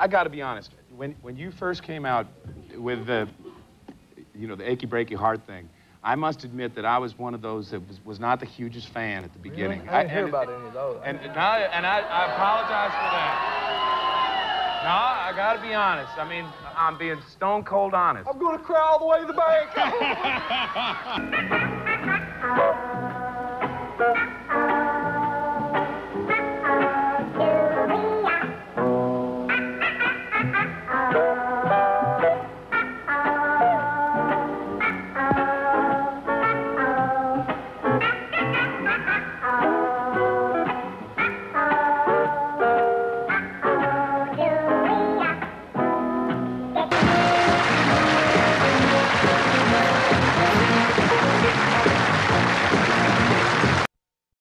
I got to be honest. When when you first came out with the, you know, the achy breaky heart thing, I must admit that I was one of those that was, was not the hugest fan at the beginning. I didn't hear about about any of those. And, and, I, and I, I apologize for that. No, I got to be honest. I mean, I'm being stone cold honest. I'm going to cry all the way to the bank.